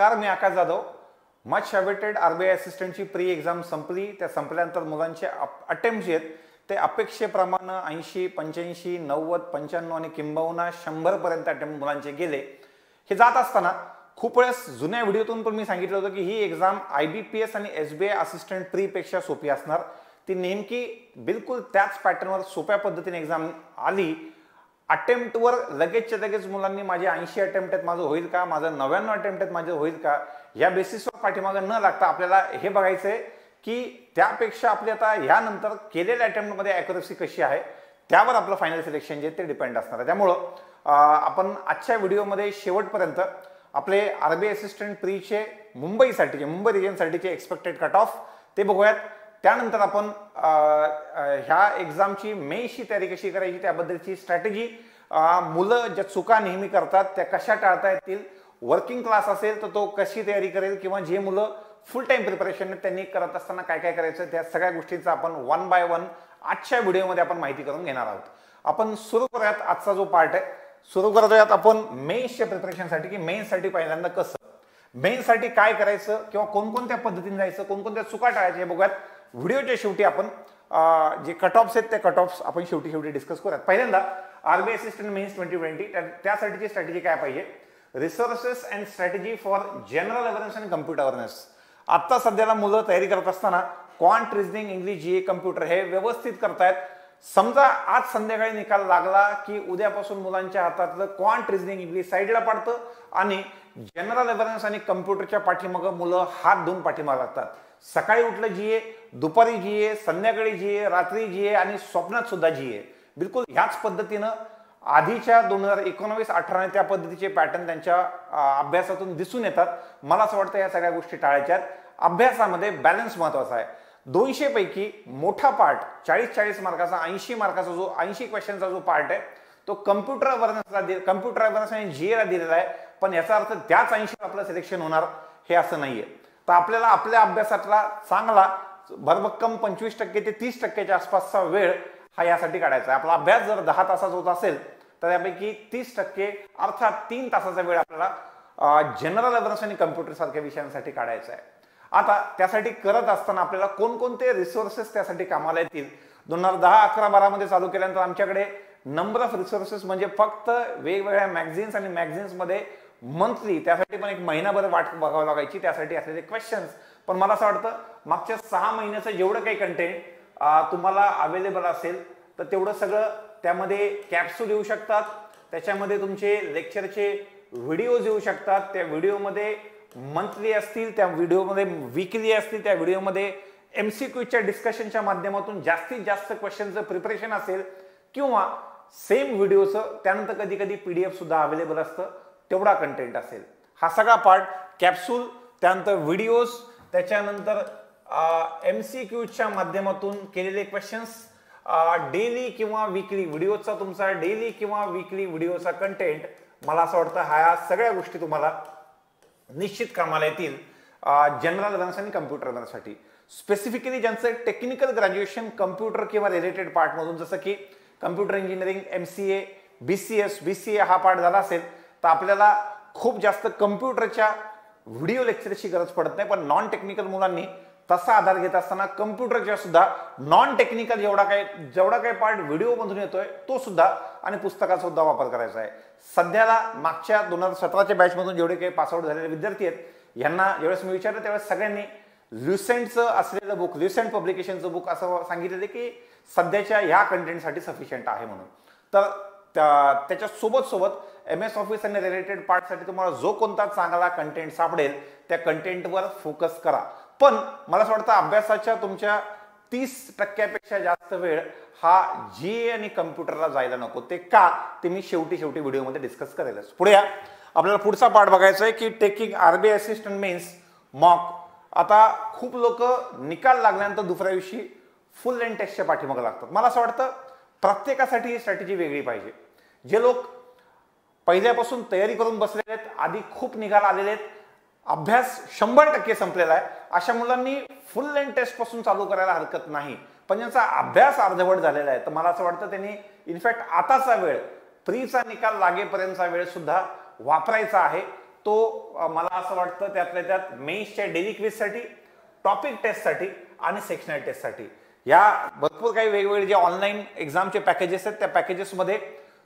नमस्कार मी आकाश जाधव. मच बी आरबीआय असिस्टंटची प्री एक्झाम संपली. त्या संपल्यानंतर मुलांचे अटेम्प्ट जे आहेत ते अपेक्षेप्रमाणे ऐंशी पंच्याऐंशी नव्वद पंच्याण्णव आणि किंबहुना शंभरपर्यंत अटेम्प्ट मुलांचे गेले. हे जात असताना खूप वेळेस जुन्या व्हिडिओतून पण मी सांगितलं होतं की ही exam I B P S आणि एस बी आय असिस्टंट प्रीपेक्षा सोपी असणार. ती नेमकी बिलकुल त्याच पॅटर्नवर सोप्या पद्धतीने एक्झाम आली अटेम्प्टवर लगेचच्या लगेच मुलांनी माझे ऐंशी अटेम्प्ट आहेत माझं होईल का? माझं नव्याण्णव अटेम्प्ट आहेत माझं होईल का? या बेसिसवर पाठीमागं न लागता आपल्याला हे बघायचं आहे की त्यापेक्षा आपली आता ह्यानंतर केलेल्या अटेम्प्टमध्ये ॲक्युरसी कशी आहे त्यावर आपलं फायनल सिलेक्शन जे ते डिपेंड असणार आहे. त्यामुळं आपण आजच्या व्हिडिओमध्ये शेवटपर्यंत आपले आरबीआय असिस्टंट प्रीचे मुंबईसाठीचे मुंबई रिजनसाठीचे एक्सपेक्टेड कट ऑफ ते बघूयात. त्यानंतर आपण ह्या एक्झामची मेशी तयारी कशी करायची त्याबद्दलची स्ट्रॅटेजी मुलं ज्या चुका नेहमी करतात त्या कशा टाळता येतील वर्किंग क्लास असेल तर तो कशी तयारी करेल किंवा जे मुलं फुल टाईम प्रिपरेशन त्यांनी करत असताना काय काय करायचं त्या सगळ्या गोष्टींचा आपण वन बाय वन आजच्या व्हिडिओमध्ये आपण माहिती करून घेणार आहोत. आपण सुरू करूयात आजचा जो पार्ट आहे. सुरू करतोयात आपण मेन्सच्या प्रिपरेशनसाठी की मेन्ससाठी पहिल्यांदा कसं? मेन्ससाठी काय करायचं किंवा कोणकोणत्या पद्धतीने जायचं कोणकोणत्या चुका टाळायच्या हे बघूयात. व्हिडिओच्या शेवटी आपण जे कट ऑफ्स आहेत ते कट ऑफ्स आपण शेवटी शेवटी डिस्कस करूयात. पहिल्यांदा RBI assistant mains twenty twenty त्यासाठीची स्ट्रॅटेजी काय पाहिजे? Resources and strategy for general awareness and computer awareness आत्ता सध्याला मुलं तयारी करत असताना quant reasoning English G computer हे व्यवस्थित करतायत. समजा आज संध्याकाळी निकाल लागला की उद्यापासून मुलांच्या हातातलं क्वांट रिझनिंग इंग्लिश साईडला पडतं आणि जनरल अवेअरनेस आणि कम्प्युटरच्या पाठीमागं मुलं हात धुवून पाठीमागं लागतात. सकाळी उठलं जी आहे दुपारी जी आहे संध्याकाळी जी आहे रात्री जी आहे आणि स्वप्नात सुद्धा जी आहे बिलकुल ह्याच पद्धतीनं आधीच्या दोन हजार एकोणावीस अठरा त्या पद्धतीचे पॅटर्न त्यांच्या अभ्यासातून दिसून येतात. मला असं वाटतं या सगळ्या गोष्टी टाळायच्या अभ्यासामध्ये बॅलन्स महत्त्वाचा आहे. दोनशे पैकी मोठा पार्ट चाळीस चाळीस मार्काचा ऐंशी मार्काचा जो ऐंशी क्वेश्चनचा जो पार्ट आहे तो कम्प्युटर अवेअरनेसला कम्प्युटर अवेअरनेस आणि जीएला दिलेला आहे. पण याचा अर्थ त्याच ऐंशी आपलं सिलेक्शन होणार हे असं नाहीये. तर आपल्याला आपल्या अभ्यासातला चांगला भरभक्कम पंचवीस टक्के ते तीस टक्क्याच्या आसपासचा वेळ हा यासाठी काढायचा आहे. आपला अभ्यास जर दहा तासाचा होत असेल तर यापैकी तीस टक्के अर्थात तीन तासाचा वेळ आपल्याला जनरल अवेअरनेस आणि कम्प्युटर सारख्या विषयांसाठी काढायचा आहे. आता त्यासाठी करत असताना आपल्याला कोणकोणते रिसोर्सेस त्यासाठी कामाला येतील? दोन हजार दहा अकरा बारामध्ये चालू केल्यानंतर आमच्याकडे नंबर ऑफ रिसोर्सेस म्हणजे फक्त वेगवेगळ्या मॅगझिन्स आणि मॅगझिन्समध्ये मंथली त्यासाठी पण एक महिनाभर वाट बघावं लागायची त्यासाठी असलेले क्वेश्चन्स पण मला असं वाटतं मागच्या सहा महिन्याचं जेवढं काही कंटेंट तुम्हाला अवेलेबल असेल तर तेवढं सगळं त्यामध्ये कॅप्सूल येऊ शकतात. त्याच्यामध्ये तुमचे लेक्चरचे व्हिडिओज येऊ शकतात. त्या व्हिडिओमध्ये मंथली असतील त्या व्हिडिओमध्ये विकली असतील त्या व्हिडिओमध्ये एम सी क्यूच्या डिस्कशनच्या माध्यमातून जास्तीत जास्त क्वेश्चनचं प्रिपरेशन असेल किंवा सेम व्हिडिओचं त्यानंतर कधी कधी पी डी एफ सुद्धा अवेलेबल असतं. तेवढा कंटेंट असेल. हा सगळा पार्ट कॅप्सूल त्यानंतर व्हिडिओज त्याच्यानंतर एम सी क्यूच्या माध्यमातून केलेले क्वेश्चन्स डेली किंवा विकली व्हिडिओचा तुमचा डेली किंवा विकली व्हिडिओचा कंटेंट मला असं वाटतं ह्या सगळ्या गोष्टी तुम्हाला निश्चित कामाला येतील जनरल अवेअरनेस आणि कम्प्युटर अवेअरनेससाठी स्पेसिफिकली ज्यांचं टेक्निकल ग्रॅज्युएशन कम्प्युटर किंवा रिलेटेड पार्टमधून जसं की computer engineering M C A B C S B C A हा पार्ट झाला असेल तर आपल्याला खूप जास्त कम्प्युटरच्या व्हिडिओ लेक्चरची गरज पडत नाही पण नॉन टेक्निकल मुलांनी तसा आधार घेत असताना कम्प्युटरच्या सुद्धा नॉन टेक्निकल जेवढा काही जेवढा काही पार्ट व्हिडिओमधून येतोय तो सुद्धा आणि पुस्तकाचा सुद्धा वापर करायचा आहे. सध्याला मागच्या दोन हजार सतराच्या बॅचमधून जेवढे काही पासआउट झालेले विद्यार्थी आहेत यांना ज्यावेळेस मी विचारलं त्यावेळेस सगळ्यांनी ल्युसेंटचं असलेलं बुक ल्युसेंट पब्लिकेशनचं बुक असं सांगितलेलं की सध्याच्या ह्या कंटेंटसाठी सफिशियंट आहे म्हणून. तर त्याच्यासोबत सोबत एम एस ऑफिस आणि रिलेटेड पार्टसाठी तुम्हाला जो कोणता चांगला कंटेंट सापडेल त्या कंटेंटवर फोकस करा. पण मला असं वाटतं अभ्यासाच्या तुमच्या तीस टक्क्यापेक्षा जास्त वेळ हा जी आणि कम्प्युटरला जायला नको. ते का? ते मी शेवटी शेवटी व्हिडिओमध्ये डिस्कस करेलच. पुढे या. आपल्याला पुढचा पार्ट बघायचा आहे की taking RBI assistant mains mock आता खूप लोक निकाल लागल्यानंतर दुसऱ्या दिवशी फुल अँड टेस्टच्या पाठीमागं लागतात. मला असं वाटतं प्रत्येकासाठी ही स्ट्रॅटेजी वेगळी पाहिजे. जे लोक पहिल्यापासून तयारी करून बसलेले आहेत. आधी खूप निकाल आलेले आहेत. अभ्यास शंभर टक्के संपलेला आहे. अशा मुलांनी फुल लेंथ टेस्टपासून चालू करायला हरकत नाही. पण ज्यांचा अभ्यास अर्धवट झालेला आहे तर मला असं वाटतं त्यांनी इनफॅक्ट आताचा वेळ प्रीचा निकाल लागेपर्यंतचा वेळ सुद्धा वापरायचा आहे. तो मला असं वाटतं त्यातल्या त्यात मेन्सच्या डेली क्विजसाठी टॉपिक टेस्टसाठी आणि सेक्शनल टेस्टसाठी या भरपूर काही वेगवेगळे जे ऑनलाईन एक्झामचे पॅकेजेस आहेत त्या पॅकेजेसमध्ये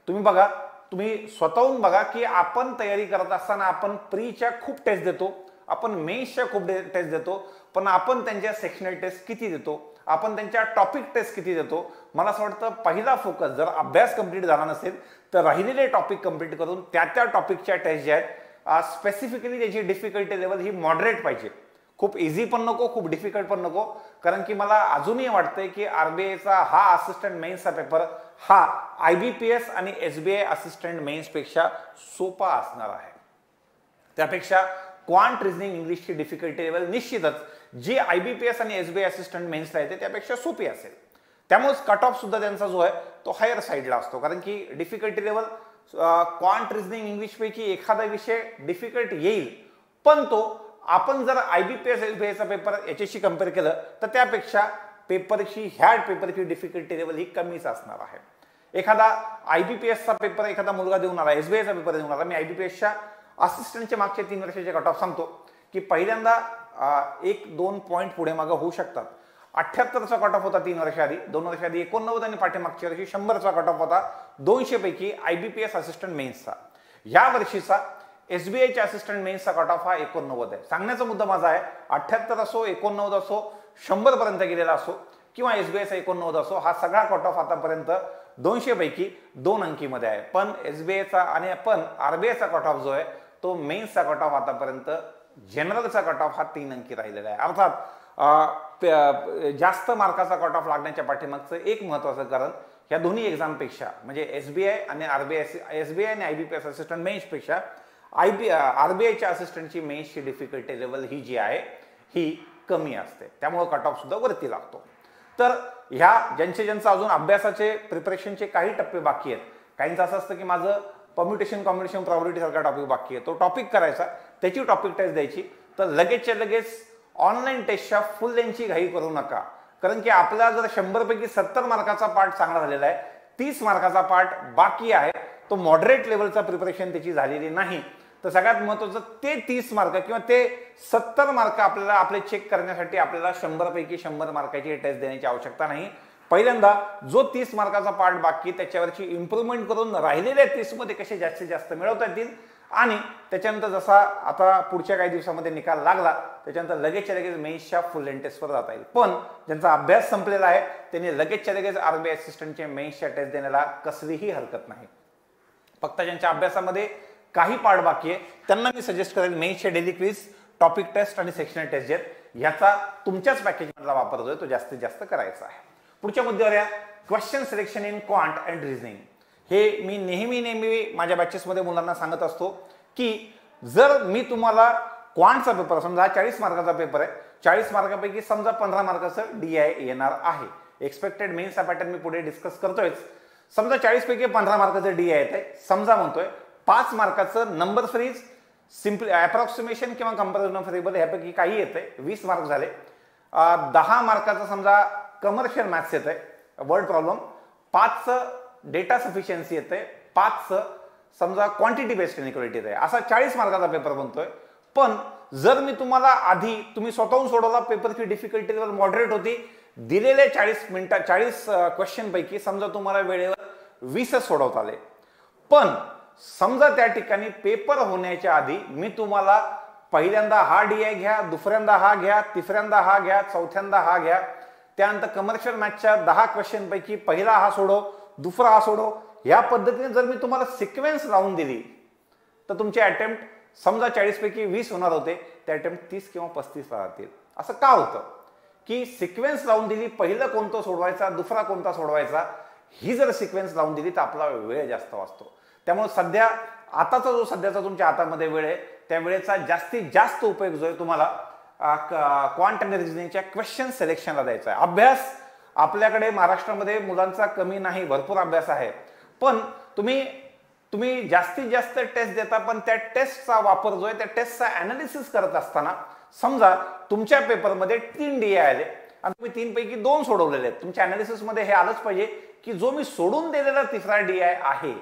तुम्ही बघा तुम्ही स्वतःहून बघा की आपण तयारी करत असताना आपण प्रीच्या खूप टेस्ट देतो. आपण मेन्सच्या खूप टेस्ट देतो. पण आपण त्यांच्या सेक्शनल टेस्ट किती देतो? आपण त्यांच्या टॉपिक टेस्ट किती देतो? मला असं वाटतं पहिला फोकस जर अभ्यास कंप्लीट झाला नसेल तर राहिलेले टॉपिक कंप्लीट करून त्या त्या टॉपिकच्या टेस्ट ज्या आहेत स्पेसिफिकली त्याची डिफिकल्टी लेवल ही मॉडरेट पाहिजे. खूप इझी पण नको खूप डिफिकल्ट पण नको. कारण की मला अजूनही वाटतंय की आरबीआयचा हा असिस्टंट मेन्सचा पेपर हा आय बी पी एस आणि एस बी आय असिस्टंट मेन्सपेक्षा सोपा असणार आहे. त्यापेक्षा क्वांट रिझनिंग इंग्लिशची डिफिकल्टी लेवल निश्चितच जी आय बी पी एस आणि एस बी आय असिस्टंट मेन्सला येते त्यापेक्षा सोपी असेल. त्यामुळेच कट ऑफ सुद्धा त्यांचा जो आहे तो हायर साईडला असतो. कारण की डिफिकल्टी लेवल क्वांट रिझनिंग इंग्लिशपैकी एखादा विषय डिफिकल्ट येईल पण तो आपण जर I B P S S B आयचा पेपर याच्याशी कंपेअर केलं तर त्यापेक्षा पेपरची ह्या पेपरची डिफिकल्टी लेवल ही कमीच असणार आहे. एखादा आय बी पी एसचा पेपर एखादा मुलगा देऊन आला एस बी आयचा पेपर देऊन आला मी आय बी पी एसच्या असिस्टंटच्या मागच्या तीन वर्षाचे कट ऑफ सांगतो की पहिल्यांदा एक दोन पॉईंट पुढे मागं होऊ शकतात. अठ्ठ्याहत्तरचा कट ऑफ होता तीन वर्ष आधी दोन वर्ष आधी एकोणनव्वद आणि पाठीमागच्या वर्षी शंभरचा कट ऑफ होता दोनशे पैकी I B P S assistant मेन्सचा या वर्षीचा एसबीआयच्या असिस्टंट मेन्सचा कट ऑफ हा एकोणनव्वद आहे. सांगण्याचा मुद्दा माझा आहे अठ्याहत्तर असो एकोणनव्वद असो शंभर पर्यंत गेलेला असो किंवा एसबीआयचा एकोणनव्वद असो हा सगळा कट ऑफ आतापर्यंत दोनशे पैकी दोन अंकीमध्ये आहे. पण एसबीआयचा आणि पण आरबीआयचा कट ऑफ जो आहे तो मेन्सचा कट ऑफ आतापर्यंत जनरलचा कट ऑफ हा तीन अंकी राहिलेला आहे. अर्थात जास्त मार्काचा कट ऑफ लागण्याच्या पाठीमागचं एक महत्वाचं कारण ह्या दोन्ही एक्झामपेक्षा म्हणजे एसबीआय आणि आरबीआय एसबीआय आणि आयबीपीएस असिस्टंट मेन्सपेक्षा आय बी आरबीआयच्या असिस्टंटची मेन्सची डिफिकल्टी लेवल ही जी आहे ही कमी असते. त्यामुळं कट ऑफ सुद्धा वरती लागतो. तर ह्या ज्यांचे ज्यांचं अजून अभ्यासाचे प्रिपरेशनचे काही टप्पे बाकी आहेत काहींचं असं असतं की माझं पम्युटेशन कॉम्बिनेशन प्रॉबिलिटी सारखा टॉपिक बाकी आहे. तो टॉपिक करायचा त्याची टॉपिक टेस्ट द्यायची. तर लगेचच्या लगेच ऑनलाईन टेस्टच्या फुल लेनची घाई करू नका. कारण की आपला जर शंभरपैकी सत्तर मार्काचा पार्ट चांगला झालेला आहे तीस मार्काचा पार्ट बाकी आहे तो मॉडरेट लेवलचा प्रिपरेशन त्याची झालेली नाही. तर सगळ्यात महत्वाचं ते तीस मार्क किंवा ते सत्तर मार्क आपल्याला आपले चेक करण्यासाठी आपल्याला शंभरपैकी शंभर मार्काची टेस्ट देण्याची आवश्यकता नाही. पहिल्यांदा जो तीस मार्काचा पार्ट बाकी त्याच्यावरची इम्प्रुव्हमेंट करून राहिलेल्या तीसमध्ये कसे जास्तीत जास्त मिळवता येतील? आणि त्याच्यानंतर जसा आता पुढच्या काही दिवसामध्ये निकाल लागला त्याच्यानंतर लगेचच्या लगेच मेन्सच्या फुल लेन टेस्टवर जाता येईल. पण ज्यांचा अभ्यास संपलेला आहे त्यांनी लगेचच्या लगेच आरबीआय असिस्टंटचे मेन्सच्या टेस्ट देण्याला कसलीही हरकत नाही. फक्त ज्यांच्या अभ्यासामध्ये काही पार्ट बाकी आहे. त्यांना मी सजेस्ट करेल मेन्सचे डेली क्विज टॉपिक टेस्ट आणि सेक्शनल टेस्ट जे याचा तुमच्याच पॅकेजमधला वापर जो आहे तो जास्तीत जास्त करायचा आहे. पुढच्या मुद्द्यावर या. Question selection in quant and reasoning हे मी नेहमी नेहमी माझ्या बॅचेसमध्ये मुलांना सांगत असतो की जर मी तुम्हाला क्वांटचा पेपर समजा चाळीस मार्काचा पेपर आहे. चाळीस मार्कापैकी समजा पंधरा मार्काचं डी आय येणार आहे. एक्सपेक्टेड मेन्सचा पॅटर्न मी पुढे डिस्कस करतोयच. समजा चाळीसपैकी पंधरा मार्काचं डी आय येत आहे समजा म्हणतोय पाच मार्काचं नंबर फ्रीज सिंपल अप्रॉक्सिमेशन किंवा कंपॅरिझन फ्रीबल ह्यापैकी काही येतंय. वीस मार्क झाले. दहा मार्काचं समजा कमर्शियल मॅथ्स येतं आहे वर्ड प्रॉब्लेम पाचचं डेटा सफिशियन्सी येते पाचचं समजा क्वांटिटी बेस्ड इनिक्वालिटी येते असा चाळीस मार्काचा पेपर बनतोय. पण जर मी तुम्हाला आधी तुम्ही स्वतःहून सोडवला पेपरची डिफिकल्टी लेवल मॉडरेट होती दिलेले चाळीस मिनिटा चाळीस क्वेश्चनपैकी समजा तुम्हाला वेळेवर वीसच सोडवता आले. पण समजा त्या ठिकाणी पेपर होण्याच्या आधी मी तुम्हाला पहिल्यांदा हा डी आय घ्या दुसऱ्यांदा हा घ्या तिसऱ्यांदा हा घ्या चौथ्यांदा हा घ्या. त्यानंतर कमर्शियल मॅचच्या दहा क्वेश्चनपैकी पहिला हा सोडो दुसरा हा सोडो. या पद्धतीने जर मी तुम्हाला सिक्वेन्स लावून दिली तर तुमचे अटेम्प्ट समजा चाळीसपैकी वीस होणार होते ते अटेम्प्ट तीस किंवा पस्तीस राहतील. असं का होतं? की सिक्वेन्स लावून दिली पहिलं कोणतं सोडवायचा दुसरा कोणता सोडवायचा ही जर सिक्वेन्स लावून दिली तर आपला वेळ जास्त वाचतो. त्यामुळे सध्या आताचा जो सध्याचा तुमच्या हातामध्ये वेळ आहे त्या वेळेचा जास्तीत जास्त उपयोग जो आहे तुम्हाला क्वांट अँड रिजनिंगच्या क्वेश्चन सिलेक्शनला द्यायचा आहे. अभ्यास आपल्याकडे महाराष्ट्रामध्ये मुलांचा कमी नाही भरपूर अभ्यास आहे. पण तुम्ही तुम्ही जास्तीत जास्त टेस्ट देता पण त्या टेस्टचा वापर जो आहे त्या टेस्टचा अनालिसिस करत असताना समजा तुमच्या पेपरमध्ये तीन डी आले आणि तुम्ही तीन पैकी दोन सोडवलेले आहेत. तुमच्या अनालिसिसमध्ये हे आलंच पाहिजे की जो मी सोडून दिलेला तिसरा डी आय आहे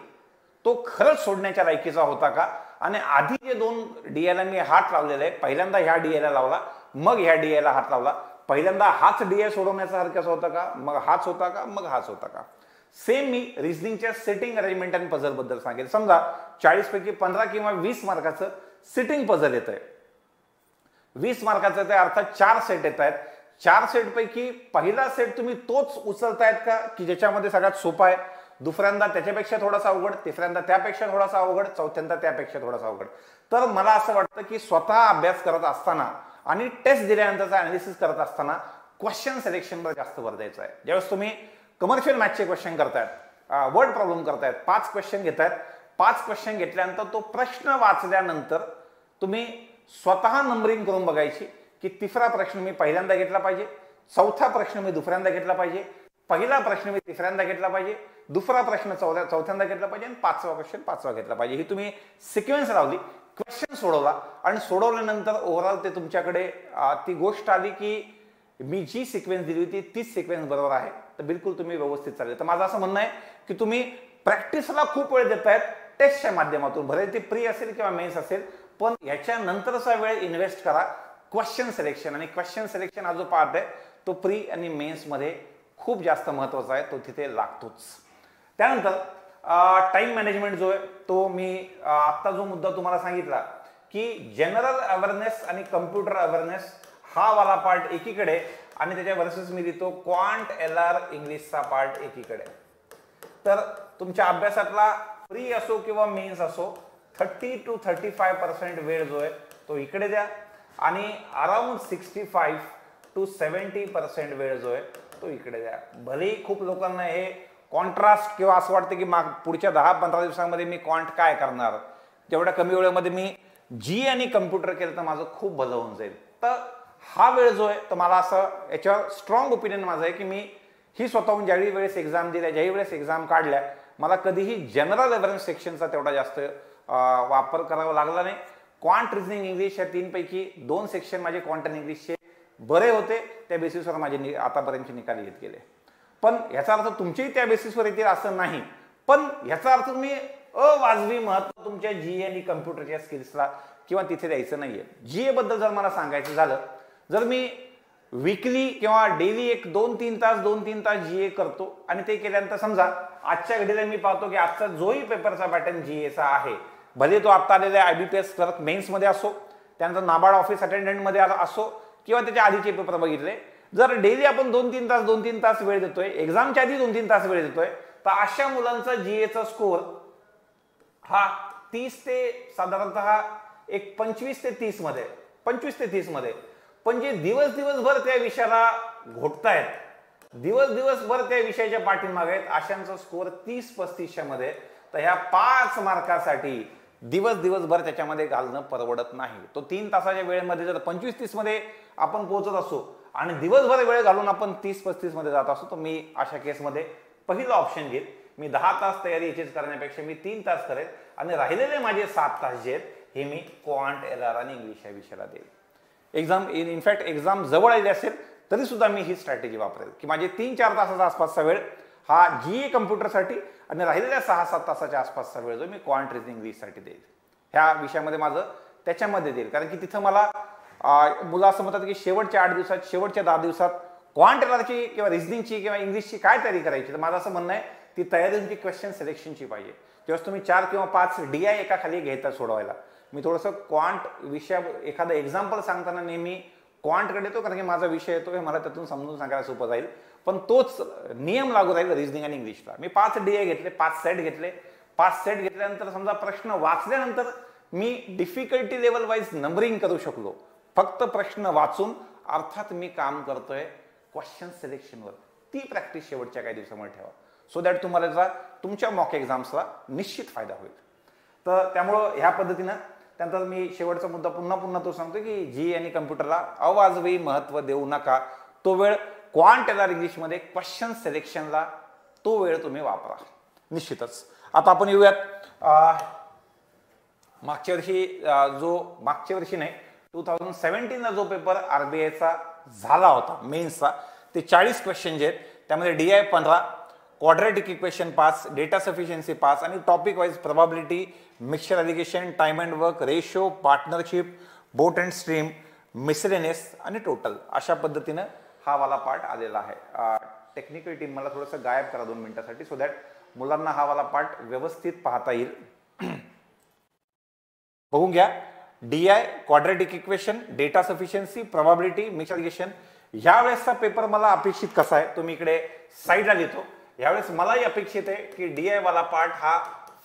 तो खरंच सोडण्याच्या लायकीचा होता का? आणि आधी जे दोन डीएला मी हात लावलेला आहे पहिल्यांदा ह्या डीएला लावला मग ह्या डीएला हात लावला. पहिल्यांदा हाच डीए सोडवण्याचा हरकत होता का? मग हाच होता का? मग हाच होता का? सेम मी रिझनिंगच्या सेटिंग अरेंजमेंट आणि पझलबद्दल सांगेल समजा चाळीस पैकी पंधरा किंवा वीस मार्काचं सिटिंग पझल येत आहे वीस मार्काचं ते अर्थात चार सेट येत आहेत. चार सेट पैकी पहिला सेट तुम्ही तोच उचलतायत का? की ज्याच्यामध्ये सगळ्यात सोपा आहे? दुसऱ्यांदा त्याच्यापेक्षा थोडासा अवघड तिसऱ्यांदा त्यापेक्षा थोडासा अवघड चौथ्यांदा त्यापेक्षा थोडासा अवघड. तर मला असं वाटतं की स्वतः अभ्यास करत असताना आणि टेस्ट दिल्यानंतरचा अनालिसिस करत असताना क्वेश्चन सिलेक्शनवर जास्त भर द्यायचा आहे. ज्यावेळेस तुम्ही कमर्शियल मॅचचे क्वेश्चन करतायत वर्ड प्रॉब्लेम करतायत पाच क्वेश्चन घेतायत पाच क्वेश्चन घेतल्यानंतर तो प्रश्न वाचल्यानंतर तुम्ही स्वतः नंबरिंग करून बघायची की तिसरा प्रश्न मी पहिल्यांदा घेतला पाहिजे चौथा प्रश्न मी दुसऱ्यांदा घेतला पाहिजे पहिला प्रश्न मी तिसऱ्यांदा घेतला पाहिजे दुसरा प्रश्न चौथ्या चौथ्यांदा घेतला पाहिजे आणि पाचवा क्वेश्चन पाचवा घेतला पाहिजे. ही तुम्ही सिक्वेन्स लावली क्वेश्चन सोडवला आणि सोडवल्यानंतर ओव्हरऑल ते तुमच्याकडे ती गोष्ट आली की मी जी सिक्वेन्स दिली होती तीच सिक्वेन्स बरोबर आहे. तर बिलकुल तुम्ही व्यवस्थित चालले. तर माझं असं म्हणणं आहे की तुम्ही प्रॅक्टिसला खूप वेळ देत आहेत टेस्टच्या माध्यमातून. भले ती प्री असेल किंवा मेन्स असेल पण ह्याच्यानंतरचा वेळ इन्व्हेस्ट करा. क्वेश्चन सिलेक्शन आणि क्वेश्चन सिलेक्शन हा जो पार्ट आहे तो प्री आणि मेन्समध्ये खूप जास्त महत्त्वाचा आहे तो तिथे लागतोच. त्यानंतर टाइम मॅनेजमेंट जो आहे तो मी आत्ता जो मुद्दा तुम्हाला सांगितला की जनरल अवेअरनेस आणि कम्प्युटर अवेअरनेस हा वाला पार्ट एकीकडे आणि त्याच्या वर्सेस मी देतो क्वांट एल आर इंग्लिशचा पार्ट एकीकडे. तर तुमच्या अभ्यासातला फ्री असो किंवा मेन्स असो thirty to thirty five percent वेळ जो आहे तो इकडे द्या आणि around sixty five to seventy percent वेळ जो आहे तो इकडे द्या. भलेही खूप लोकांना हे कॉन्ट्रास्ट किंवा असं वाटतं की माग पुढच्या दहा पंधरा दिवसांमध्ये मी कॉन्ट काय करणार? तेवढ्या कमी वेळेमध्ये मी जी आणि कम्प्युटर केलं तर माझं खूप भलं होऊन जाईल. तर हा वेळ जो आहे तर मला असं याच्यावर स्ट्रॉंग ओपिनियन माझं आहे की मी ही स्वतःहून ज्यावेळी वेळेस एक्झाम दिल्या ज्याही वेळेस एक्झाम काढल्या मला कधीही जनरल अवेअरनेस सेक्शनचा तेवढा जास्त वापर करावा लागला नाही. क्वांट रिझनिंग इंग्लिश या तीनपैकी दोन सेक्शन माझे क्वांटन इंग्लिशचे बरे होते. त्या बेसिसवर माझे आतापर्यंतचे निकाल येत गेले. पण ह्याचा अर्थ तुमचेही त्या बेसिसवर येतील असं नाही. पण ह्याचा अर्थ तुम्ही अवाजवी महत्त्व तुमच्या जी आणि कम्प्युटरच्या स्किल्सला किंवा तिथे द्यायचं नाहीये. जी बद्दल जर मला सांगायचं झालं जर मी विकली किंवा डेली एक दोन तीन तास दोन तीन तास जी ए करतो आणि ते केल्यानंतर समजा आजच्या घडीला मी पाहतो की आजचा जोही पेपरचा पॅटर्न जी एचा आहे. भले तो आत्ता आलेला I B P S clerk मेन्समध्ये असो त्यानंतर नाबार्ड ऑफिस अटेंडंटमध्ये असो किंवा त्याच्या आधीचे पेपर बघितले जर डेली आपण दोन तीन तास दोन तीन तास वेळ देतोय एक्झामच्या आधी दोन तीन तास वेळ देतोय तर अशा मुलांचा जीएचा स्कोअर हा तीस ते साधारणत एक पंचवीस ते तीसमध्ये पंचवीस ते तीसमध्ये. पण जे दिवस दिवसभर त्या विषयाला घोटतायत दिवस दिवसभर त्या विषयाच्या पाठीमागे आहेत अशांचा स्कोअर तीस पस्तीसच्या मध्ये तर ह्या पाच मार्कासाठी दिवस दिवसभर त्याच्यामध्ये घालणं परवडत नाही. तो तीन तासाच्या वेळेमध्ये जर पंचवीस तीसमध्ये आपण पोहोचत असो आणि दिवसभर वेळ घालून आपण तीस पस्तीसमध्ये जात असतो तर मी अशा केसमध्ये पहिलं ऑप्शन घेत मी दहा तास तयारी याचीच करण्यापेक्षा मी तीन तास करेन आणि राहिलेले माझे सात तास जे आहेत हे मी क्वांट एल आर आणि इंग्लिश या विषयाला देईल. एक्झाम इन इनफॅक्ट एक्झाम जवळ आली असेल तरी सुद्धा मी ही स्ट्रॅटेजी वापरेल. की माझे तीन चार तासाचा आसपासचा वेळ हा जी ए कम्प्युटरसाठी आणि राहिलेल्या सहा सात तासाच्या आसपासचा वेळ जो मी क्वांट रिझनिंग इंग्लिशसाठी देईल. ह्या विषयामध्ये माझं त्याच्यामध्ये देईल. कारण की तिथं मला मुलं असं म्हणतात की शेवटच्या आठ दिवसात शेवटच्या दहा दिवसात क्वांटेलरची किंवा रिझनिंगची किंवा इंग्लिशची काय तयारी करायची? तर माझं असं म्हणणं आहे ती तयारी तुमची क्वेश्चन सिलेक्शनची पाहिजे. जेव्हा तुम्ही चार किंवा पाच डी आय एका खाली घेता सोडवायला मी थोडंसं क्वांट विषय एखादं एक्झाम्पल सांगताना नेहमी क्वांटकडे येतो कारण की माझा विषय येतो हे मला त्यातून समजून सांगायला सोपं जाईल. पण तोच नियम लागू राहील रिझनिंग आणि इंग्लिशला मी पाच डी आय घेतले पाच सेट घेतले. पाच सेट घेतल्यानंतर समजा प्रश्न वाचल्यानंतर मी डिफिकल्टी लेवल वाईज नंबरिंग करू शकलो. फक्त प्रश्न वाचून अर्थात मी काम करतोय क्वेश्चन सिलेक्शनवर ती प्रॅक्टिस शेवटच्या काही दिवसामध्ये ठेवा. सो दॅट तुम्हाला त्याचा तुमच्या मॉक एक्झाम्सला निश्चित फायदा होईल. तर त्यामुळं ह्या पद्धतीनं त्यानंतर मी शेवटचा मुद्दा पुन्हा पुन्हा तो सांगतो की जी आणि कम्प्युटरला अवाजवी महत्त्व देऊ नका. तो वेळ क्वांट एल इंग्लिशमध्ये क्वेश्चन सिलेक्शनला तो वेळ तुम्ही वापरा. निश्चितच. आता आपण येऊयात. मागच्या वर्षी जो मागच्या वर्षी नाही टू थाउजंड सेव्हन्टीनला जो पेपर आरबीआयचा झाला होता मेन्सचा ते चाळीस क्वेश्चन जे आहेत त्यामध्ये डी आय पंधरा क्वाड्रेटिक इक्वेशन पास डेटा सफिशियन्सी पास आणि topic wise probability mixture alligation time and work ratio partnership boat and stream miscellaneous आणि टोटल अशा पद्धतीनं हा वाला पार्ट आलेला आहे. टेक्निकल टीम मला थोडंसं गायब करा दोन मिनिटासाठी सो दॅट मुलांना हा वाला पार्ट व्यवस्थित पाहता येईल. बघून घ्या. D I quadratic equation data sufficiency probability mixture ह्या वेळेसचा पेपर मला अपेक्षित कसा आहे तुम्ही इकडे साईडला लिहितो. यावेळेस मलाही अपेक्षित आहे की डीआय वाला पार्ट हा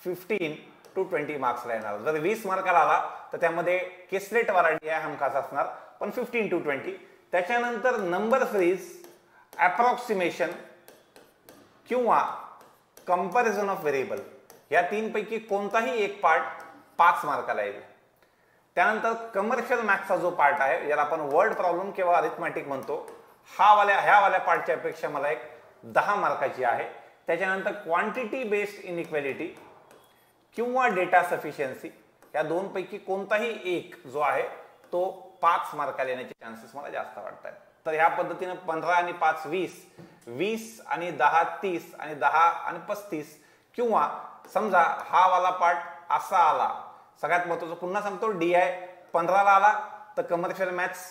फिफ्टीन टू ट्वेंटी मार्क्सला येणार. जर वीस मार्काला आला तर त्यामध्ये केसलेट वाला डी आय हमखास असणार पण फिफ्टीन टू ट्वेंटी त्याच्यानंतर नंबर फ्रीज अप्रॉक्सिमेशन किंवा कंपॅरिझन ऑफ व्हेरिएबल या तीनपैकी कोणताही एक पार्ट पाच मार्काला येईल. त्यानंतर कमर्शियल मॅथ्सचा जो पार्ट आहे याला आपण वर्ड प्रॉब्लेम किंवा अरिथमॅटिक म्हणतो हा वाल्या ह्या वाल्या पार्टच्या अपेक्षा मला एक दहा मार्काची आहे. त्याच्यानंतर क्वांटिटी बेस्ड इनइक्वॅलिटी किंवा डेटा सफिशियन्सी या दोनपैकी कोणताही एक जो आहे तो पाच मार्काला येण्याचे चान्सेस मला जास्त वाटत आहेत तर ह्या पद्धतीनं पंधरा आणि पाच वीस वीस आणि दहा तीस आणि दहा आणि पस्तीस किंवा समजा हा वाला पार्ट असा आला सगळ्यात महत्वाचं पुन्हा सांगतो डी आय पंधराला आला तर कमर्शियल मॅथ्स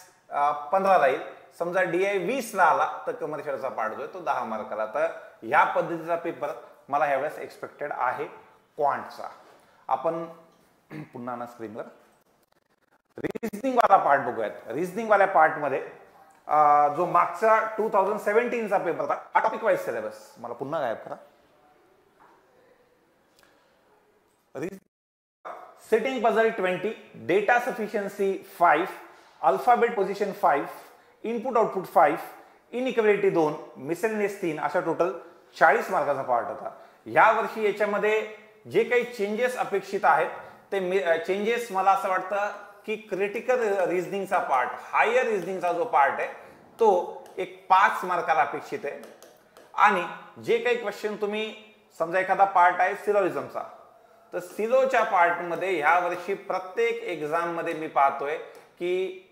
पंधराला येईल. समजा डी आय वीसला आला तर कमर्शियलचा पार्ट जो आहे तो दहा मार्काला तर ह्या पद्धतीचा पेपर मला ह्यावेळेस एक्सपेक्टेड आहे क्वांटचा आपण पुन्हा ना स्क्रीनवर रिझनिंग वाला पार्ट बघूयात. रिझनिंगवाल्या पार्टमध्ये जो मागचा टू थाउजंड सेव्हन्टीनचा पेपर होता हा टॉपिक वाईज सिलेबस मला पुन्हा गायब करा. Seating puzzle twenty data sufficiency five alphabet position five input output five inequality दोन मिसेलिनियस तीन अशा टोटल चाळीस मार्काचा पार्ट होता. या वर्षी याच्यामध्ये जे काही चेंजेस अपेक्षित आहेत ते चेंजेस मला असं वाटतं की क्रिटिकल रिझनिंगचा पार्ट हायर रिझनिंगचा जो पार्ट आहे तो एक पाच मार्काला अपेक्षित आहे. आणि जे काही क्वेश्चन तुम्ही समजा एखादा पार्ट आहे सिलॉरिझमचा तर सिलोच्या पार्टमध्ये ह्या वर्षी प्रत्येक एक्झाममध्ये मी पाहतोय की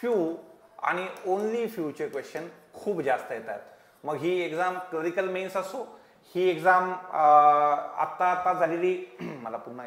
फ्यू आणि ओनली फ्यूचे क्वेश्चन खूप जास्त येतात. मग ही एक्झाम क्लरिकल मेन्स असो ही एक्झाम आत्ता आता झालेली मला पुन्हा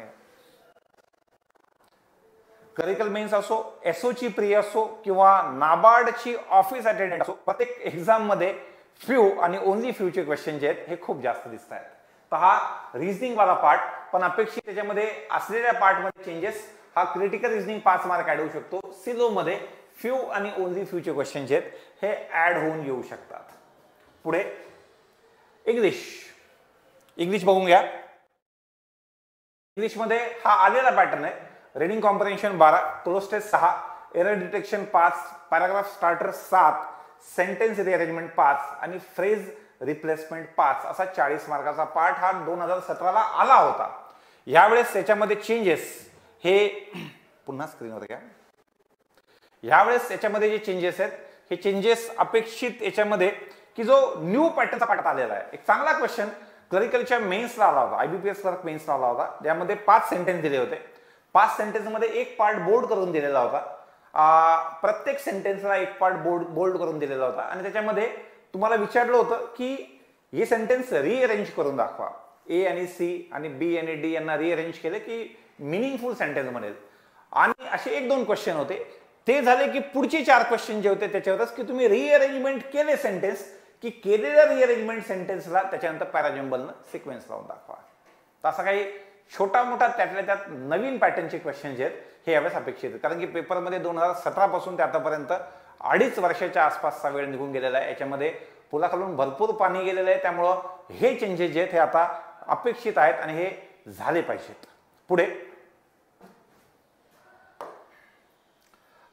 क्लरिकल मेन्स असो एसओची प्री असो किंवा नाबार्डची ऑफिस अटेंडंट असो प्रत्येक एक्झाममध्ये फ्यू आणि ओनली फ्यूचे क्वेश्चन जे आहेत हे खूप जास्त दिसत आहेत तर हा रिझनिंग वाला पार्ट पण अपेक्षित त्याच्यामध्ये असलेल्या पार्टमध्ये चेंजेस हा क्रिटिकल रिझनिंग पाच मार्क ऍड होऊ शकतो. सिलो मध्ये फ्यू आणि ओनली फ्यूचे क्वेश्चन जे आहेत. हे ऍड होऊन येऊ शकतात. पुढे इंग्लिश इंग्लिश बघून घ्या. इंग्लिशमध्ये हा आलेला पॅटर्न आहे. रिडिंग कॉम्प्रेन्शन बारा क्लोस्टेज सहा एरर डिटेक्शन पाच पॅराग्राफ स्टार्टर सात सेंटेन्स रिअरेंजमेंट पाच आणि फ्रेज रिप्लेसमेंट पाच असा चाळीस मार्काचा पार्ट हा दोन हजार सतराला आला होता. यावेळेस त्याच्यामध्ये चेंजेस हे पुन्हा स्क्रीनवर घ्या. यावेळेस याच्यामध्ये जे चेंजेस आहेत हे चेंजेस अपेक्षित याच्यामध्ये की जो न्यू पॅटर्नचा पाठ आलेला आहे. एक चांगला क्वेश्चन क्लरिकलच्या मेन्सला आला होता आयबीपीएस क्लर्क मेन्सला आला होता. ज्यामध्ये पाच सेंटेन्स दिले होते. पाच सेंटेन्समध्ये एक पार्ट बोर्ड करून दिलेला होता. प्रत्येक सेंटेन्सला एक पार्ट बोर्ड बोल्ड करून दिलेला होता. आणि त्याच्यामध्ये तुम्हाला विचारलं होतं की हे सेंटेन्स रिअरेंज करून दाखवा. ए आणि सी आणि बी आणि डी यांना रिअरेंज केले की मिनिंगफुल सेंटेन्स म्हणेल. आणि असे एक दोन क्वेश्चन होते. ते झाले की पुढचे चार क्वेश्चन जे होते त्याच्यावरच की तुम्ही रिअरेंजमेंट केले सेंटेन्स की केलेल्या रिअरेंजमेंट सेंटेन्सला त्याच्यानंतर पॅराजम्बलनं सिक्वेन्स लावून दाखवा. तर असा काही छोटा मोठा त्यातल्या त्यात नवीन पॅटर्नचे क्वेश्चन जे आहेत हे यावेळेस अपेक्षित कारण की पेपरमध्ये दोन हजार सतरा पासून ते आतापर्यंत अडीच वर्षाच्या आसपासचा वेळ निघून गेलेला आहे. याच्यामध्ये पुलाखालून भरपूर पाणी गेलेलं आहे. त्यामुळं हे चेंजेस जे आहेत हे आता अपेक्षित आहेत आणि हे झाले पाहिजेत. पुढे.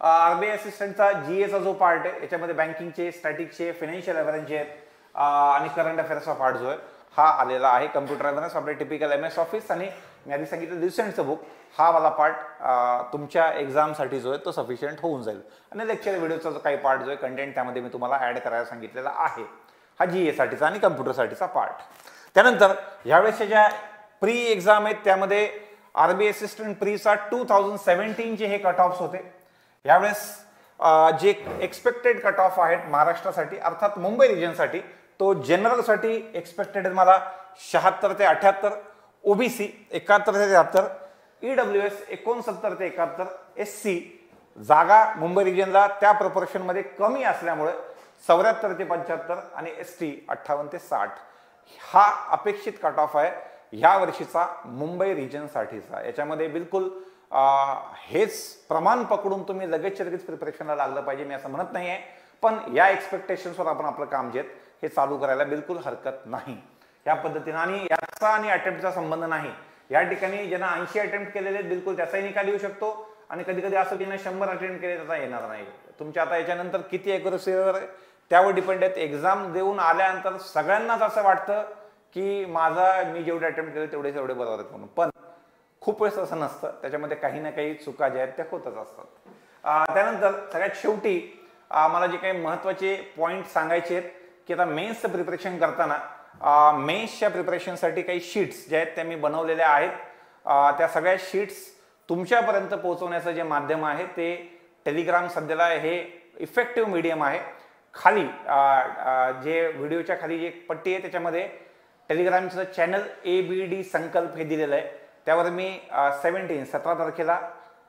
आरबीआय असिस्टंटचा जीएचा जो पार्ट आहे याच्यामध्ये बँकिंगचे स्टॅटिकचे फायनान्शियल अवेरन्स आहेत आणि करंट अफेअर्सचा पार्ट जो आहे हा आलेला आहे. कम्प्युटर अवेरन्स आपले टिपिकल एम एस ऑफिस आणि मी आधी सांगितलं रिसेंटचं बुक हा वाला पार्ट तुमच्या एक्झामसाठी जो आहे तो सफिशियंट होऊन जाईल. आणि लेक्चर व्हिडिओचा जो काही पार्ट जो आहे कंटेंट त्यामध्ये मी तुम्हाला ॲड करायला सांगितलेला आहे. हा जी एसाठीचा आणि कम्प्युटरसाठीचा पार्ट त्यानंतर यावेळेसच्या ज्या प्री एक्झाम आहेत त्यामध्ये आरबी असिस्टंट प्रीचा टू थाउजंड सेव्हन्टीनचे हे कट ऑफ्स होते यावेळेस जे एक्सपेक्टेड कट ऑफ आहेत महाराष्ट्रासाठी अर्थात मुंबई रिजनसाठी तो जनरलसाठी एक्सपेक्टेड मला शहात्तर ते अठ्याहत्तर. ओबीसी एकाहत्तर ते त्र्याहत्तर ईडब्ल्यू एस एकोणसत्तर ते एकाहत्तर एस सी जागा मुंबई रिजनला त्या प्रपोर्शनमध्ये कमी असल्यामुळे चौऱ्याहत्तर ते पंच्याहत्तर आणि एस टी अठ्ठावन्न ते साठ हा अपेक्षित कट ऑफ आहे ह्या वर्षीचा मुंबई रिजनसाठीचा याच्यामध्ये बिलकुल हेच प्रमाण पकडून तुम्ही लगेच लगेच प्रिपरेशनला लागलं पाहिजे मी असं म्हणत नाही आहे पण या एक्सपेक्टेशन्सवर आपण आपलं काम जे हे चालू करायला बिलकुल हरकत नाही. या पद्धतीनं. आणि याचा आणि अटेम्प्टचा संबंध नाही. या ठिकाणी ज्यांना ऐंशी अटेम्प्ट केलेले आहेत बिलकुल त्याचाही निकाल येऊ शकतो. आणि कधी कधी असं की नाही शंभर अटेम्प्ट केले त्याचा येणार नाही. तुमच्या आता याच्यानंतर किती अॅक्युरसीवर त्यावर डिपेंड आहेत एक्झाम देऊन आल्यानंतर सगळ्यांनाच असं वाटतं की माझा मी जेवढे अटेम्प्ट केले तेवढे तेवढे बरोबर आहेत म्हणून. पण खूप वेळेस असं नसतं. त्याच्यामध्ये काही ना काही चुका ज्या आहेत त्या होतच असतात. त्यानंतर सगळ्यात शेवटी मला जे काही महत्त्वाचे पॉईंट सांगायचे आहेत की आता मेन्सचं प्रिपरेशन करताना मेन्सच्या प्रिपरेशनसाठी काही शीट्स ज्या आहेत त्या मी बनवलेल्या आहेत. त्या सगळ्या शीट्स तुमच्यापर्यंत पोहोचवण्याचं जे माध्यम आहे ते टेलिग्राम सध्याला हे इफेक्टिव्ह मीडियम आहे. खाली जे व्हिडिओच्या खाली जे पट्टी आहे त्याच्यामध्ये टेलिग्रामचं चॅनल ए बी डी संकल्प हे दिलेलं आहे. त्यावर मी सेवन्टीन सतरा तारखेला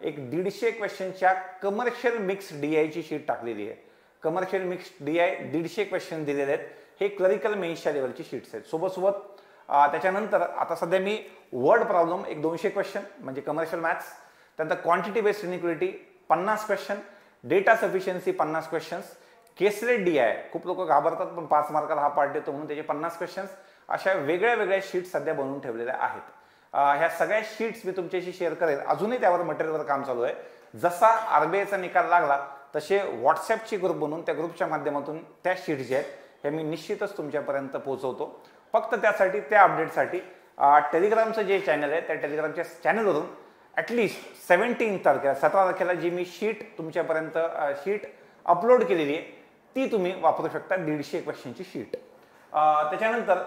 एक दीडशे क्वेश्चनच्या कमर्शियल मिक्स डी आयची शीट टाकलेली आहे. कमर्शियल मिक्स डी आय दीडशे क्वेश्चन दिलेले आहेत. हे क्लरिकल मेन्सच्या लेवलची शीट्स आहेत. सोबतसोबत त्याच्यानंतर आता सध्या मी वर्ड प्रॉब्लेम एक दोनशे क्वेश्चन म्हणजे कमर्शियल मॅथ्स त्यानंतर क्वांटिटी बेस्ड इनिक्विलिटी पन्नास क्वेश्चन डेटा सफिशियन्सी पन्नास क्वेश्चन्स केसलेट डी आय खूप लोक घाबरतात पण पाच मार्काला हा पार्ट देतो म्हणून त्याचे पन्नास क्वेश्चन्स अशा वेगळ्या वेगळ्या शीट्स सध्या बनवून ठेवलेल्या आहेत. ह्या सगळ्या शीट्स मी तुमच्याशी शेअर करेल अजूनही त्यावर मटेरियलवर काम चालू आहे. जसा आरबीआयचा निकाल लागला तसे व्हॉट्सॲपचे ग्रुप बनवून त्या ग्रुपच्या माध्यमातून त्या शीट्स ज्या आहेत हे मी निश्चितच तुमच्यापर्यंत पोहोचवतो. फक्त त्यासाठी त्या अपडेटसाठी टेलिग्रामचं जे चॅनल आहे त्या टेलिग्रामच्या चॅनलवरून ॲटलिस्ट सेवन्टीन तारखेला सतरा तारखेला जी मी शीट तुमच्यापर्यंत शीट अपलोड केलेली आहे ती तुम्ही वापरू शकता दीडशे क्वेश्चनची शीट त्याच्यानंतर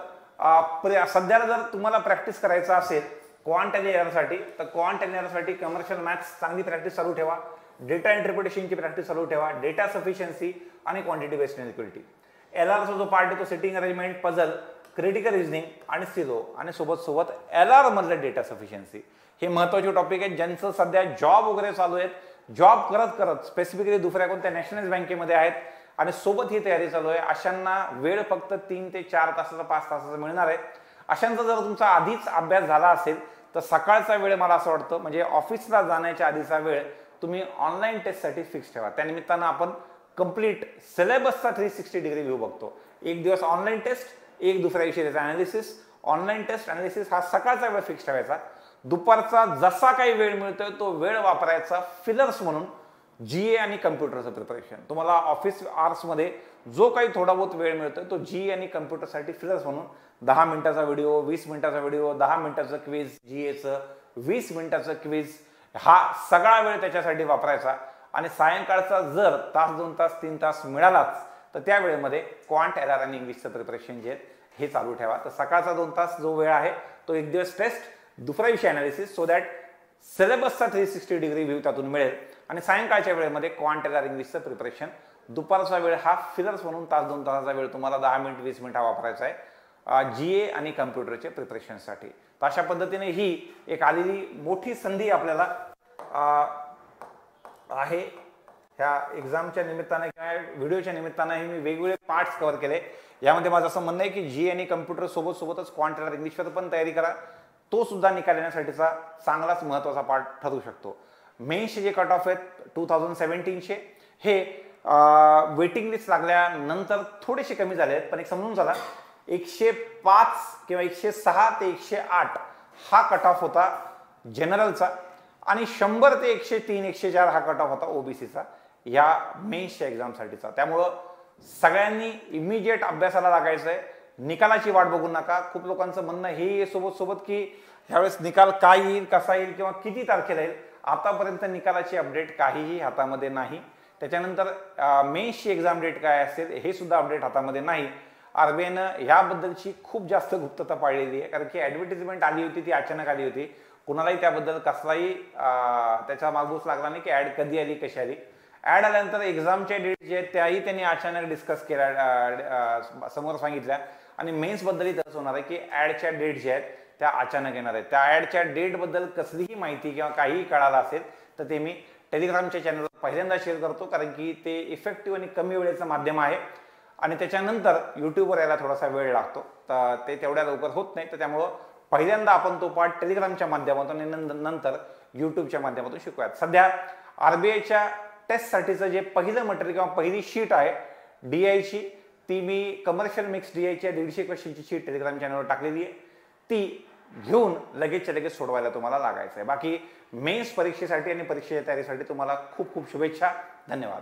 सध्याला जर तुम्हाला प्रॅक्टिस करायचं असेल क्वांट एनसाठी तर क्वांट एनसाठी कमर्शियल मॅथ्स चांगली प्रॅक्टिस चालू ठेवा. डेटा इंटरप्रिटेशनची प्रॅक्टिस चालू ठेवा. डेटा सफिशियन्सी आणि क्वांटिटी बेस्ड इक्विलिटी एल आरचा जो पार्ट आहे तो seating arrangement puzzle critical reasoning आणि सिलो आणि सोबत सोबत एल आर मधलं डेटा सफिशियन्सी हे महत्त्वाचे टॉपिक आहेत ज्यांचं सध्या जॉब वगैरे चालू आहेत. जॉब करत करत स्पेसिफिकली दुसऱ्या कोणत्या नॅशनल बँकेमध्ये आहेत. आणि सोबत ही तयारी चालू आहे. अशांना वेळ फक्त तीन ते चार तासाचा पाच तासाचा मिळणार आहे. अशांचा जर तुमचा आधीच अभ्यास झाला असेल तर सकाळचा वेळ मला असं वाटतं म्हणजे ऑफिसला जाण्याच्या आधीचा वेळ तुम्ही ऑनलाईन टेस्टसाठी फिक्स ठेवा. त्यानिमित्तानं आपण कंप्लीट सिलेबसचा थ्री सिक्स्टी डिग्री व्ह्यू बघतो. एक दिवस ऑनलाईन टेस्ट एक दुसऱ्या दिवशी त्याचा अनालिसिस ऑनलाईन टेस्ट अनालिसिस हा सकाळचा वेळ फिक्स ठेवायचा. दुपारचा जसा काही वेळ मिळतोय तो वेळ वापरायचा फिलर्स म्हणून जी ए आणि कम्प्युटरचं प्रिपरेशन तुम्हाला ऑफिस आर्ट्समध्ये जो काही थोडा बहुत वेळ मिळतोय तो जी आणि कम्प्युटरसाठी फिलर्स म्हणून दहा मिनिटाचा व्हिडिओ वीस मिनिटाचा व्हिडिओ दहा मिनिटाचं क्विज जी एचं वीस मिनिटाचं क्विज हा सगळा वेळ त्याच्यासाठी वापरायचा. आणि सायंकाळचा जर तास दोन तास तीन तास मिळालाच तर त्या वेळेमध्ये क्वांट एल आणि इंग्लिशचं प्रिपरेशन जे हे चालू ठेवा. तर सकाळचा दोन तास जो वेळ आहे तो एक दिवस टेस्ट दुसरा विषय अनालिसिस सो दॅट सिलेबसचा थ्री सिक्स्टी डिग्री व्ह्यू त्यातून मिळेल. आणि सायंकाळच्या वेळेमध्ये क्वांट क्वांटेलर इंग्लिशचं प्रिपरेशन दुपारचा वेळ हा फिलर्स म्हणून तास दोन तासाचा वेळ तुम्हाला दहा मिनिट वीस मिनिट हा वापरायचा आहे जी ए आणि कम्प्युटरचे प्रिपरेशनसाठी तर अशा पद्धतीने ही एक आलेली मोठी संधी आपल्याला आहे. ह्या एक्झामच्या निमित्ताने किंवा व्हिडिओच्या निमित्ताने मी वेगवेगळे पार्ट्स कव्हर केले. यामध्ये माझं असं म्हणणं आहे की जी आणि कम्प्युटर सोबत सोबतच क्वांटेलर इंग्लिशवर पण तयारी करा. तो सुद्धा निकाल येण्यासाठीचा चांगलाच महत्त्वाचा पार्ट ठरू शकतो. मेन्सचे जे कट ऑफ आहेत टू थाउजंड सेवन्टीनचे हे वेटिंग लिस्ट लागल्यानंतर थोडेसे कमी झाले आहेत पण एक समजून झाला एकशे पाच किंवा एकशे सहा ते एकशे आठ हा कट ऑफ होता जनरलचा आणि शंभर ते एकशे तीन एकशे चार हा कट ऑफ होता ओबीसीचा ह्या मेन्सच्या एक्झामसाठीचा त्यामुळं सगळ्यांनी इमिजिएट अभ्यासाला लागायचं आहे निकालाची वाट बघू नका. खूप लोकांचं म्हणणं हे सोबत सोबत की ह्यावेळेस निकाल काय येईल कसा येईल किंवा किती तारखेला येईल आतापर्यंत निकालाची अपडेट काहीही हातामध्ये नाही. त्याच्यानंतर मेन्सची एक्झाम डेट काय असेल हे सुद्धा अपडेट हातामध्ये नाही. आरबीआयनं ह्याबद्दलची खूप जास्त गुप्तता पाळलेली आहे. कारण की ॲडव्हर्टिजमेंट आली होती ती अचानक आली होती. कुणालाही त्याबद्दल कसलाही त्याचा मागूस लागला नाही की ॲड कधी आली कशी आली. ॲड आल्यानंतर एक्झामचे डेट जे आहेत त्याही त्यांनी अचानक डिस्कस केल्या समोर सांगितल्या. आणि मेन्सबद्दलही तसंच होणार आहे की ॲडच्या डेट ज्या आहेत त्या अचानक येणार आहेत. त्या ॲडच्या डेटबद्दल कसलीही माहिती किंवा काहीही कळालं असेल तर ते मी टेलिग्रामच्या चॅनलवर पहिल्यांदा शेअर करतो कारण की ते इफेक्टिव्ह आणि कमी वेळेचं माध्यम आहे. आणि त्याच्यानंतर यूट्यूबवर यायला थोडासा वेळ लागतो तर ते तेवढ्या लवकर होत नाही तर त्यामुळं पहिल्यांदा आपण तो पाठ टेलिग्रामच्या माध्यमातून आणि नंतर यूट्यूबच्या माध्यमातून शिकूयात. सध्या आरबीआयच्या टेस्टसाठीचं जे पहिलं मटेरियल किंवा पहिली शीट आहे डी आयची ती मी कमर्शियल मिक्स डी आयच्या दीडशे क्वेश्चनची शीट टेलिग्राम चॅनलवर टाकलेली आहे. ती घेऊन लगेचच्या लगेच सोडवायला तुम्हाला लागायचं आहे बाकी मेन्स परीक्षेसाठी आणि परीक्षेच्या तयारीसाठी तुम्हाला खूप खूप शुभेच्छा. धन्यवाद.